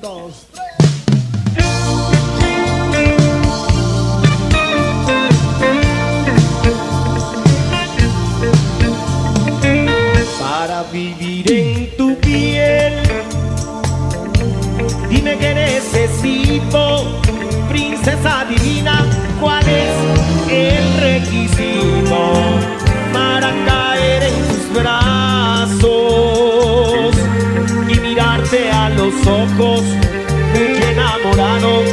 到 tus ojos que enamoraron,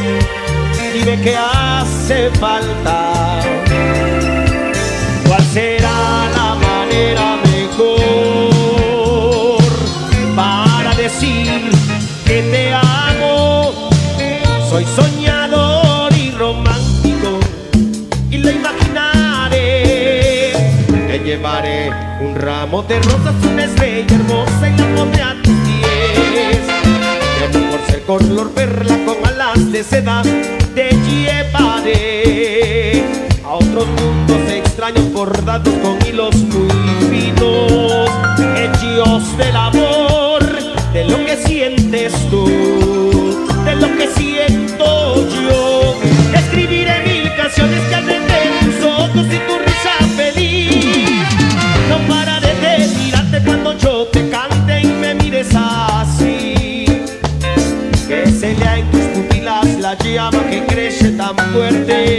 dime qué hace falta. ¿Cuál será la manera mejor para decir que te amo? Soy soñador y romántico y lo imaginaré. Te llevaré un ramo de rosas, una estrella hermosa y la pondré color perla con alas de seda te llevaré a otros mundos extraños bordados con hilos muy finos, hechos de la voz. fuerte.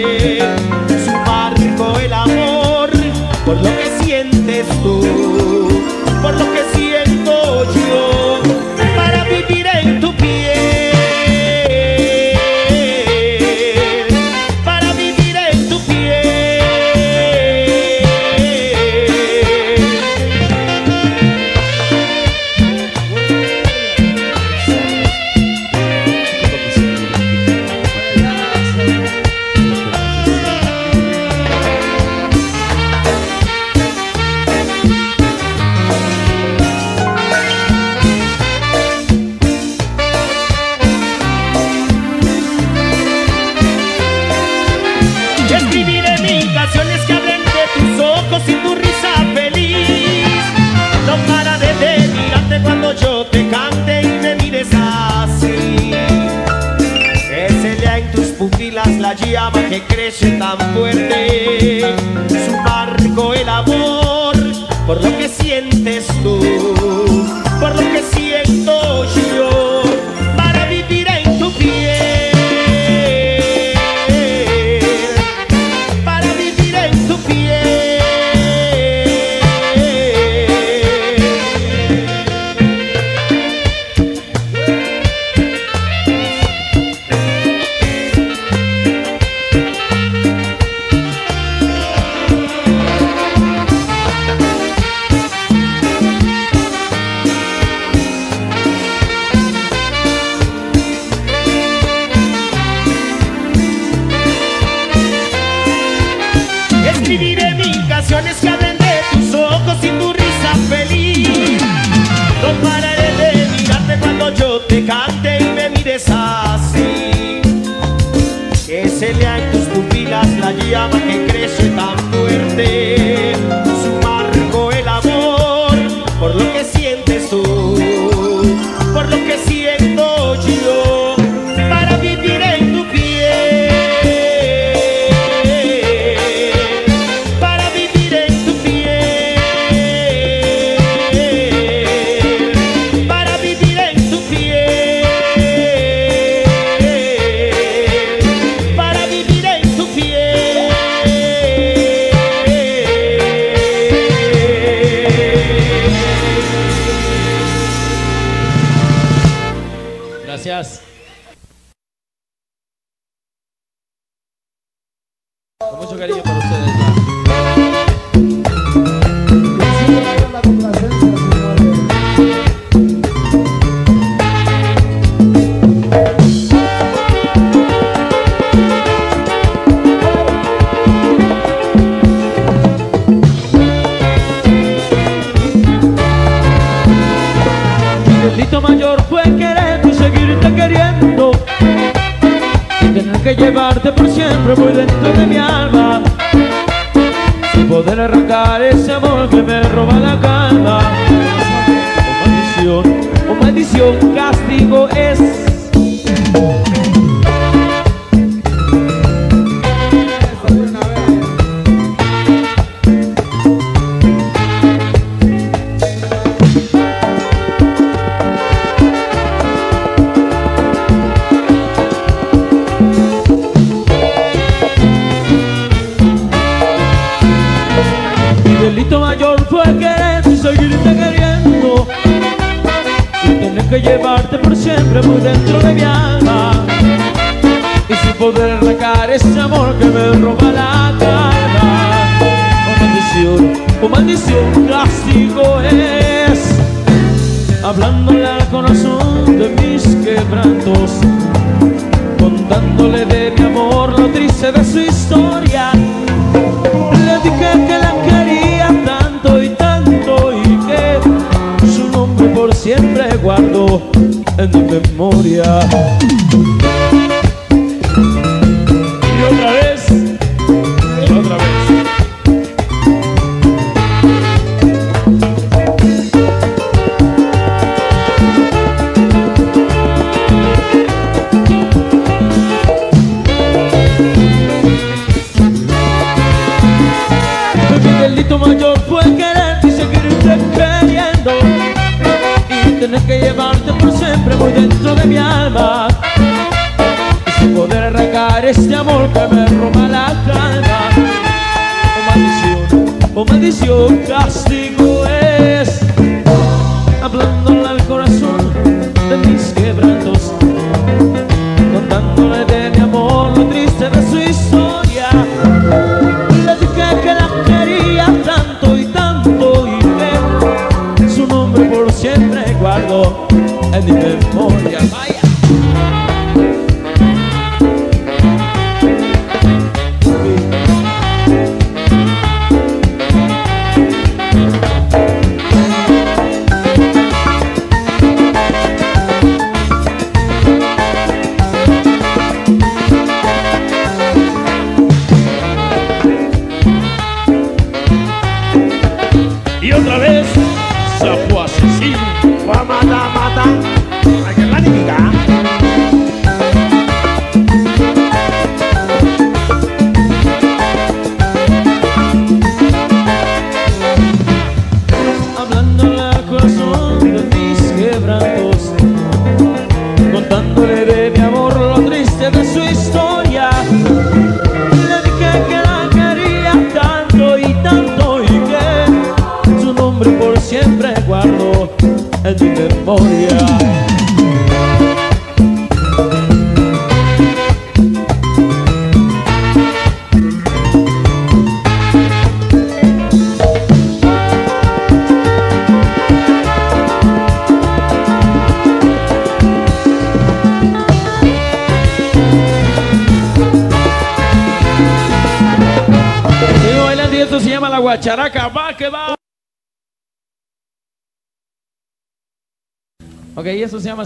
Bye.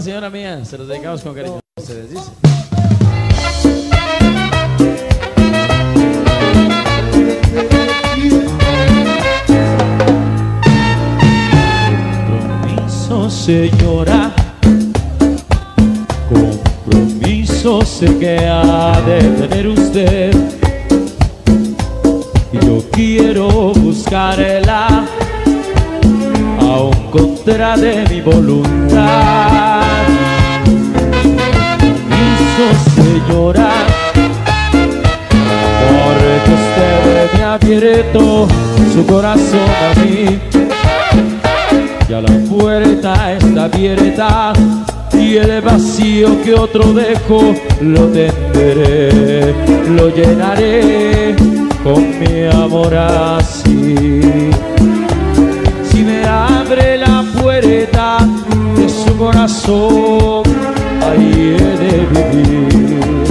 señora mía? Se los dedicamos con cariño a ustedes. Compromiso, señora. Compromiso sé que ha de tener usted otro dejo lo tendré, lo llenaré con mi amor así. Si me abre la puerta de su corazón, ahí he de vivir.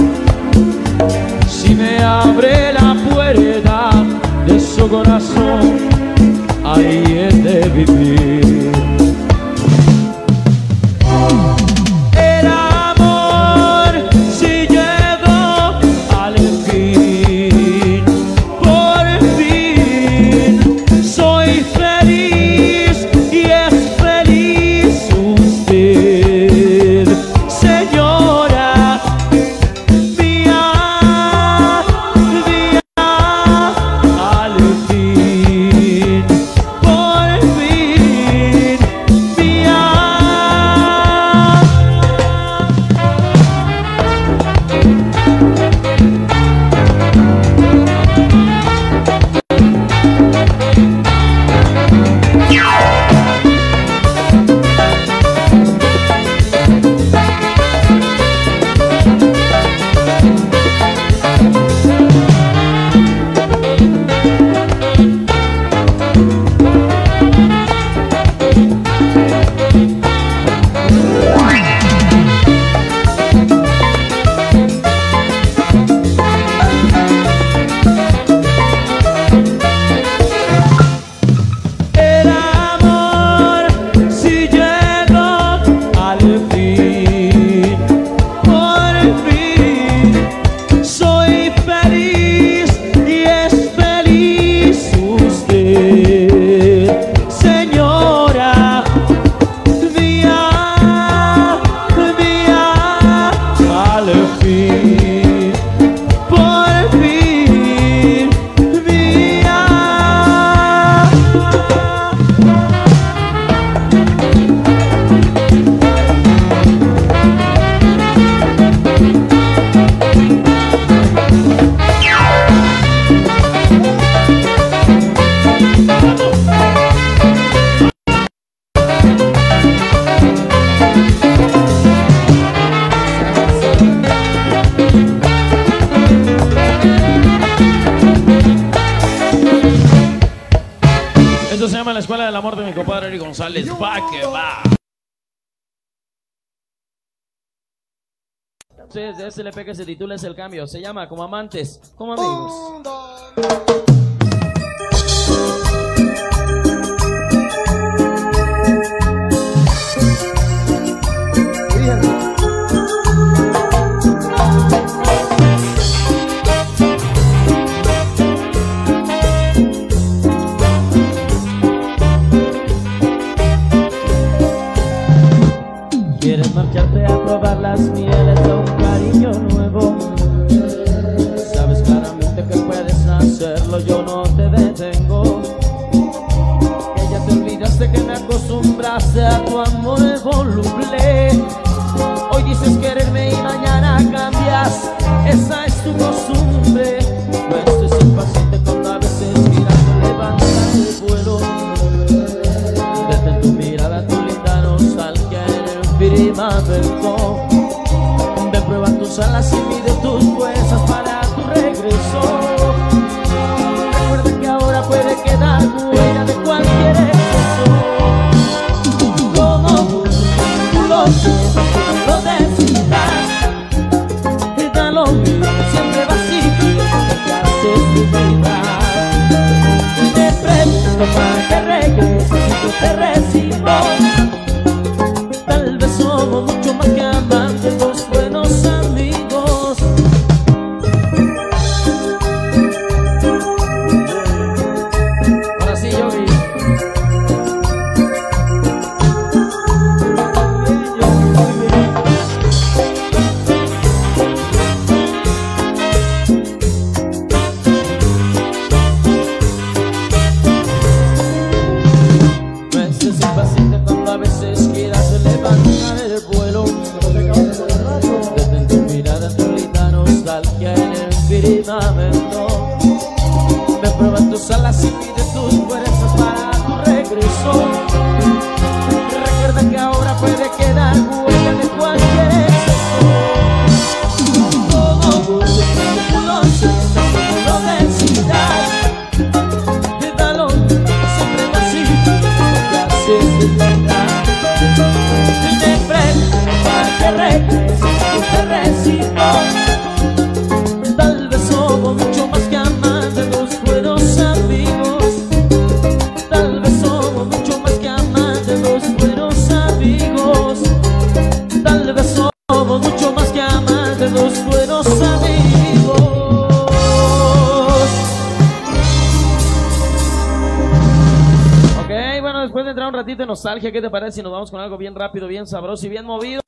Si me abre la puerta de su corazón, ahí he de vivir. Entonces, de este LP que se titula Es el Cambio. Se llama Como Amantes, Como Amigos. ¿qué te parece si nos vamos con algo bien rápido, bien sabroso y bien movido?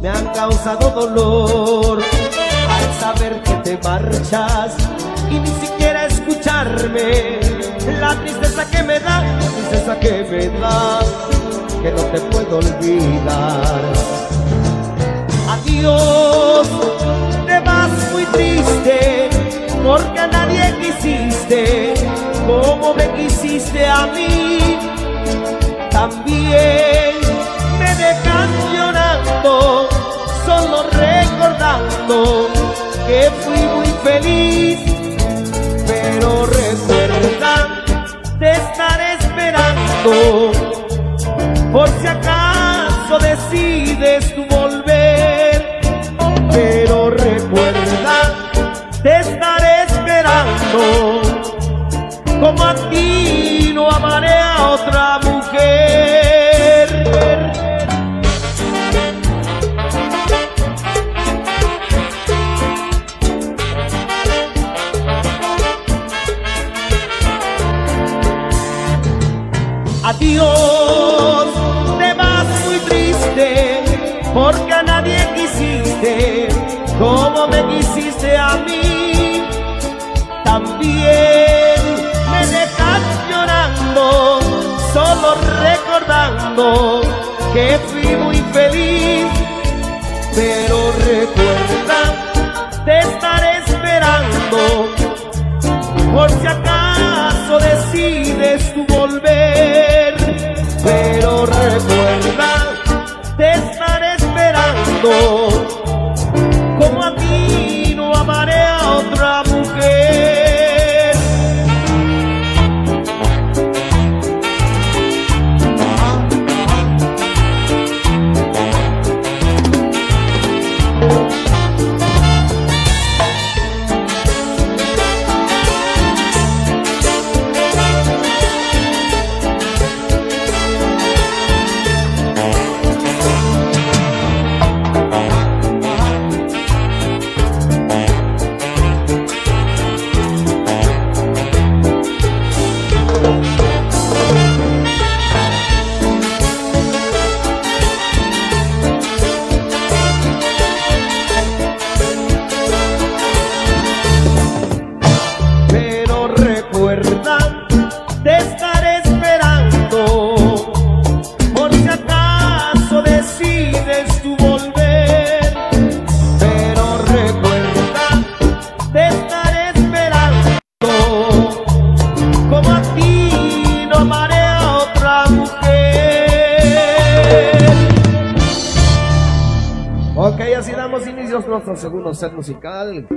Me han causado dolor al saber que te marchas y ni siquiera escucharme. La tristeza que me da, la tristeza que me da, que no te puedo olvidar. Adiós, te vas muy triste, porque a nadie quisiste, como me quisiste a mí. También que fui muy feliz. Pero recuerda, te estaré esperando por si acaso decides tú volver. Pero recuerda, te estaré esperando. Como a ti no amaré a otra mujer. Adiós, te vas muy triste, porque a nadie quisiste, como me quisiste a mí. También me dejas llorando, solo recordando que fui muy feliz. Pero recuerda, te estaré esperando por si acaso decides tú set musical.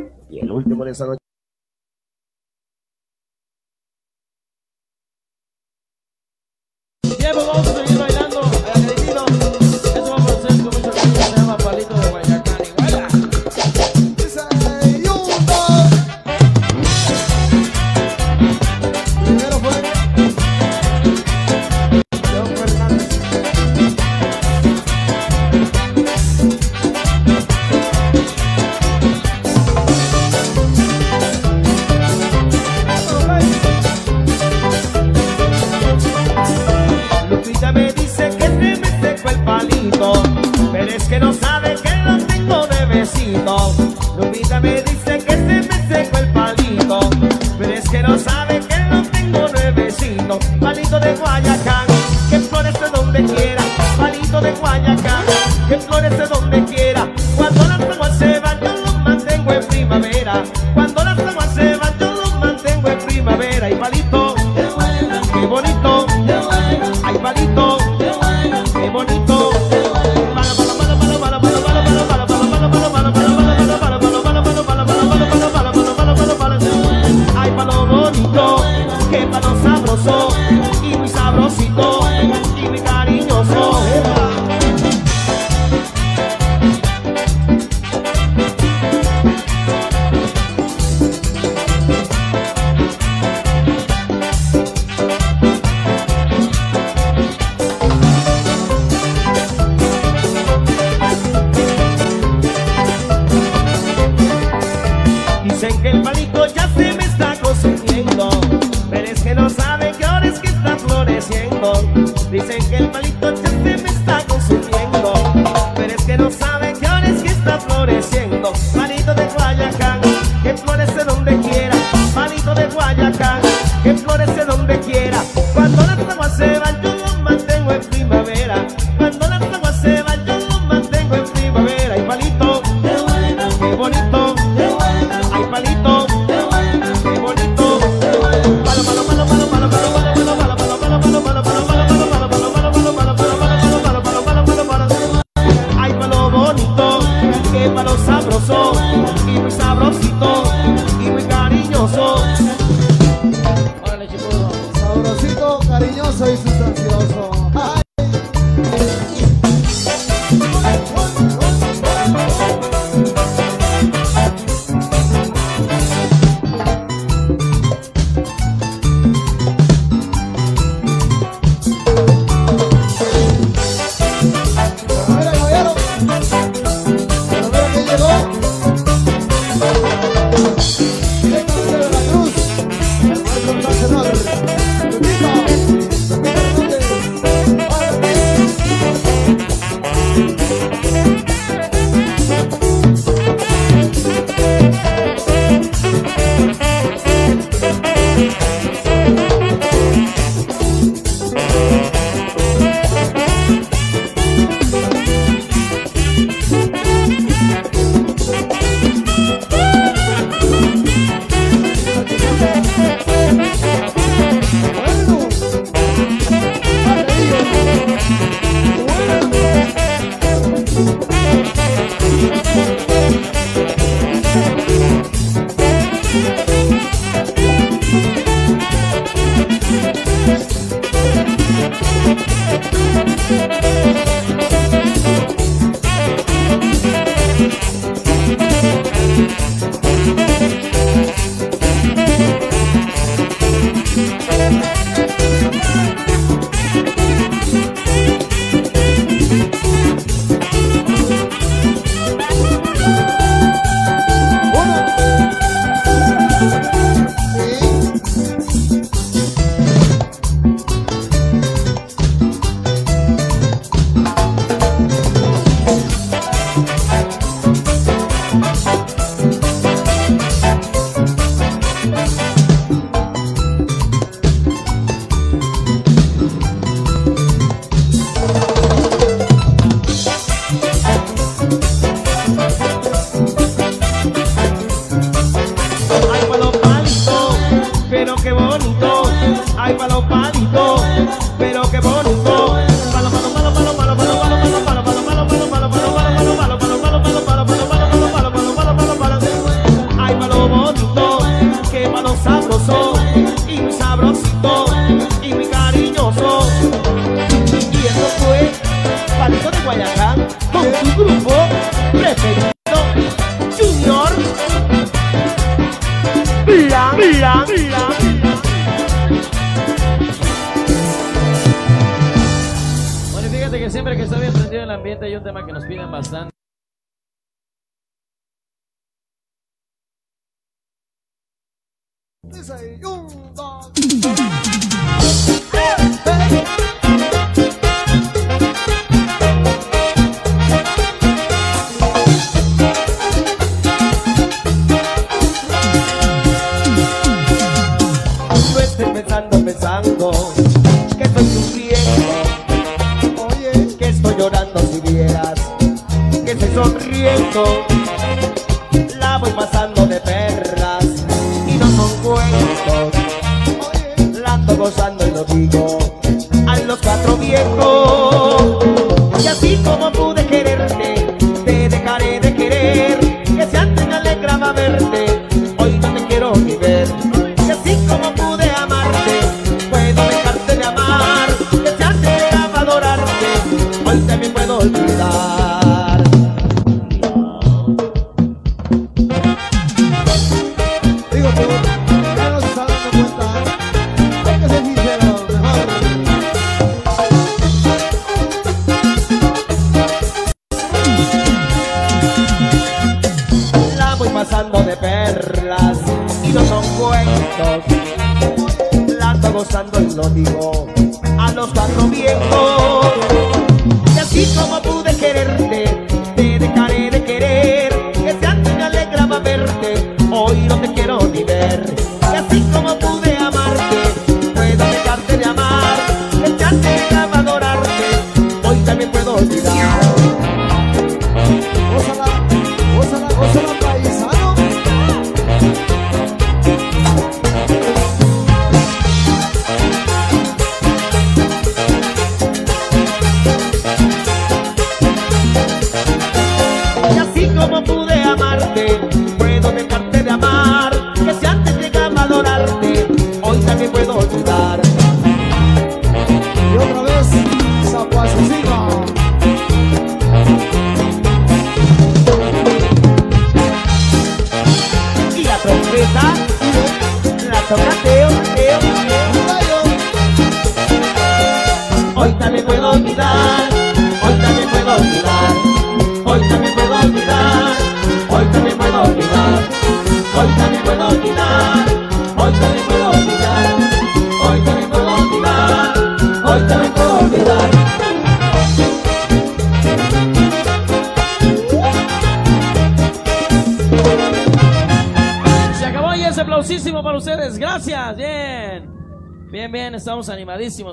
是谁用的？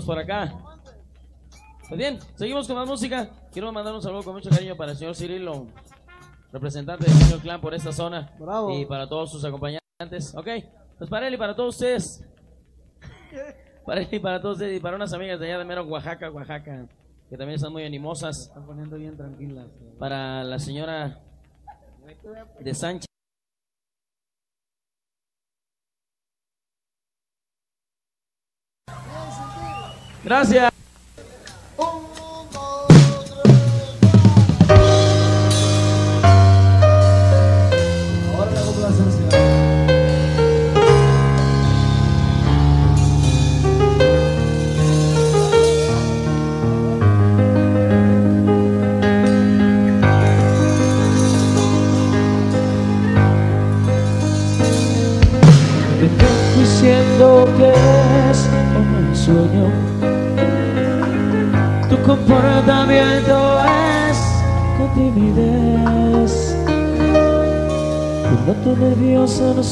Por acá. Pues bien, seguimos con más música. Quiero mandar un saludo con mucho cariño para el señor Cirilo, representante del señor Clan por esta zona. Y para todos sus acompañantes. Ok, pues para él y para todos ustedes. Para él y para todos ustedes y para unas amigas de allá de Mero, Oaxaca, Oaxaca, que también están muy animosas. Están poniendo bien tranquilas. Eh. Para la señora de Sánchez. Gracias.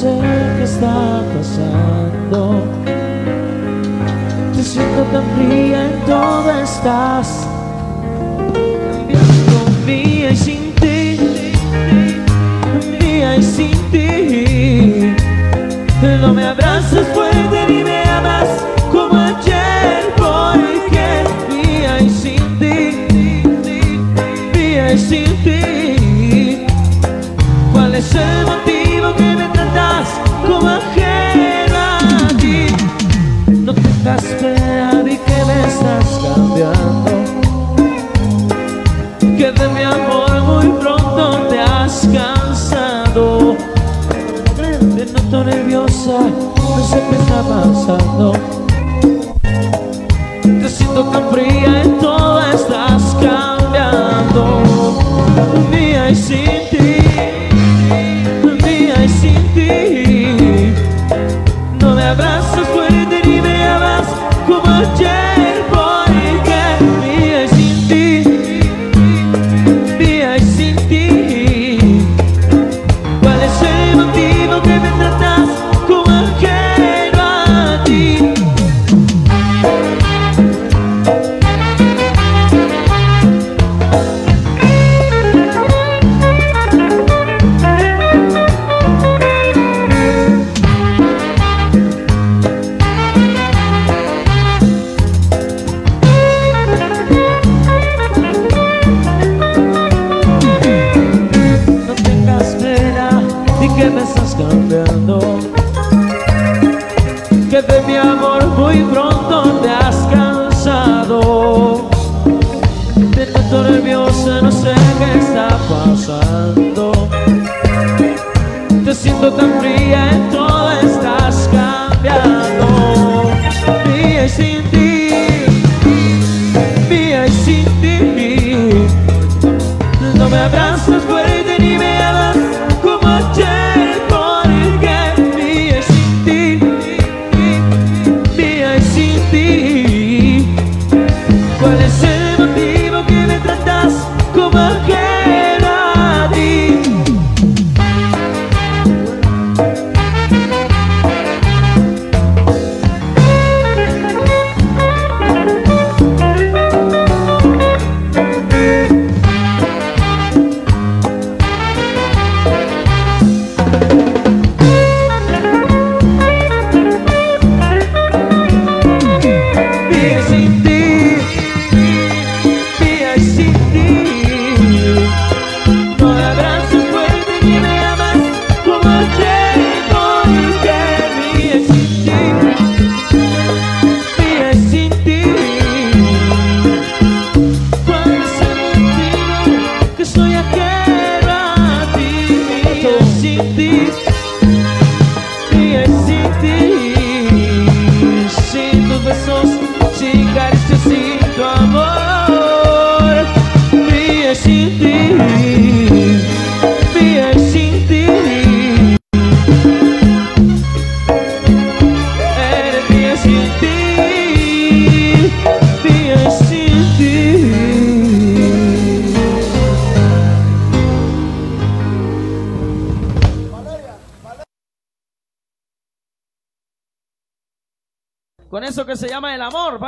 sé qué está pasando. Te siento tan fría en todo estás. Cambiando mía y sin ti, mía y sin ti. No me avanzando Te siento tan fría en todo estás cambiando. Un Día y sí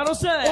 el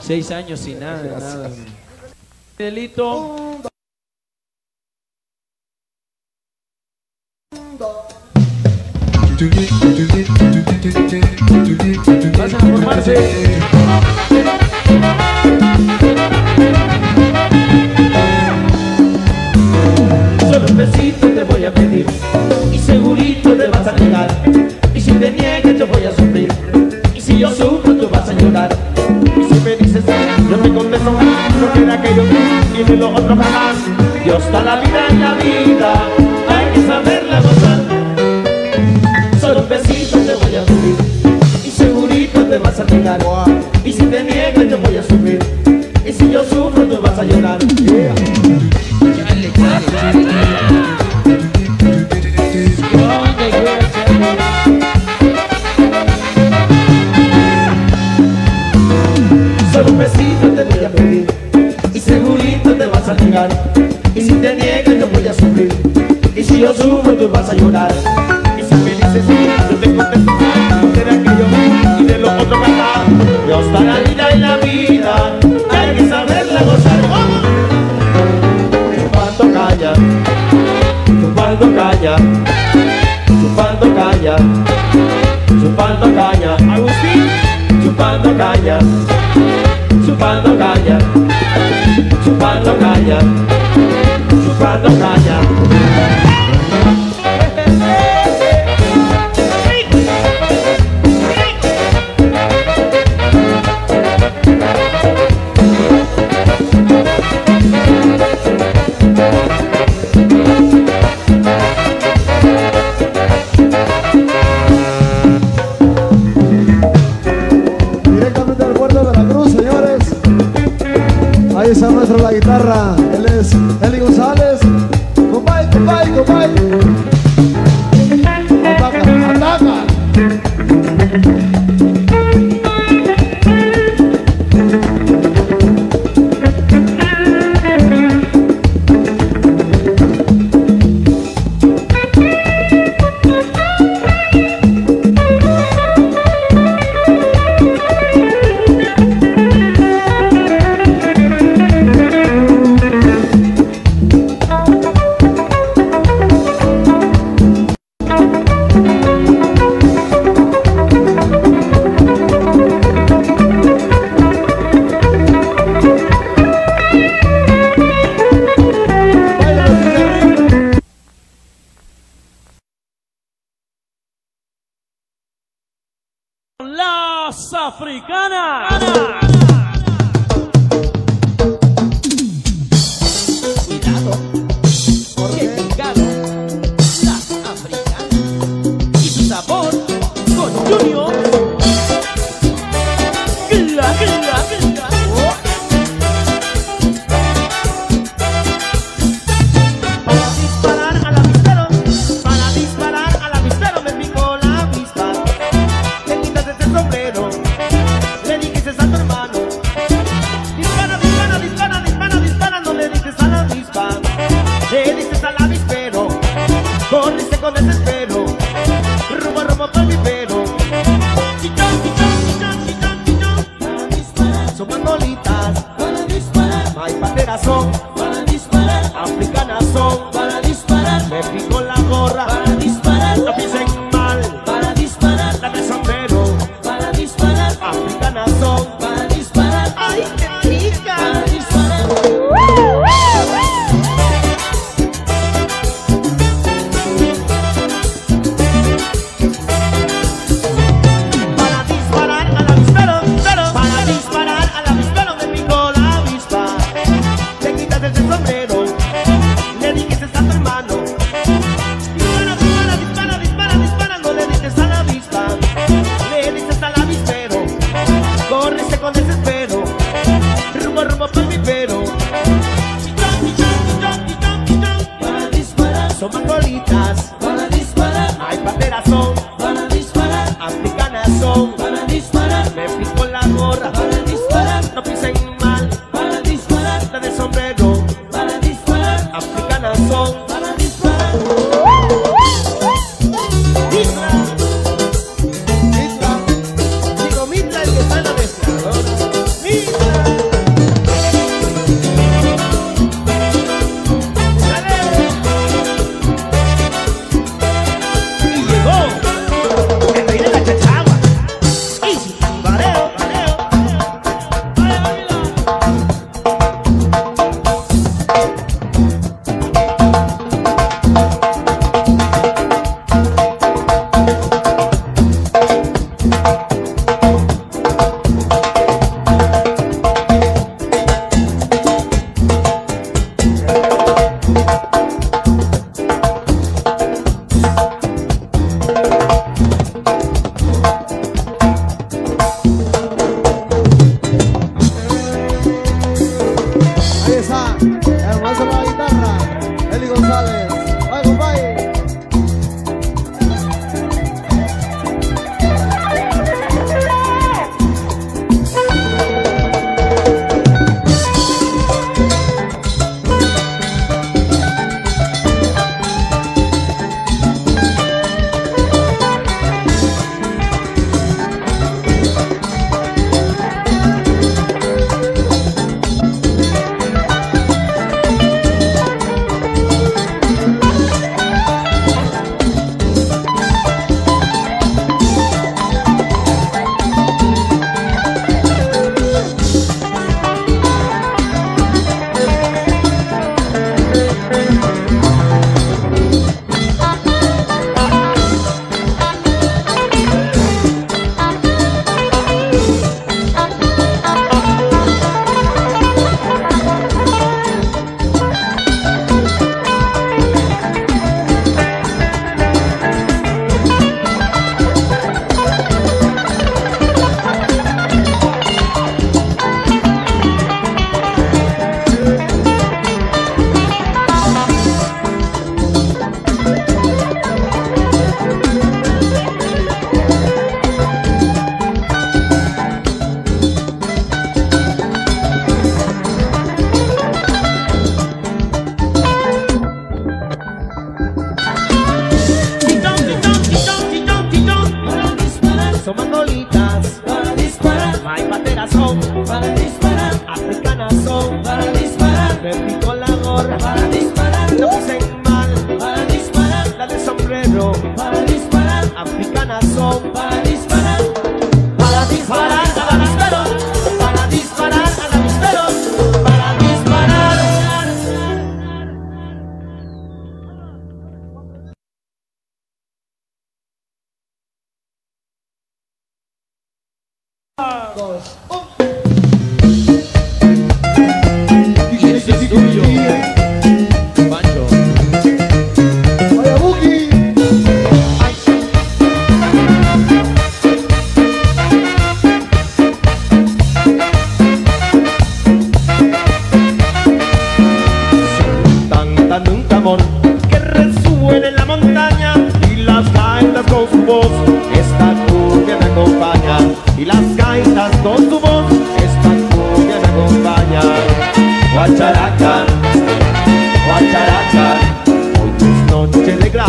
Seis años sin nada, nada. Delito. Dios da la vida. Subhanallah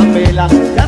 noche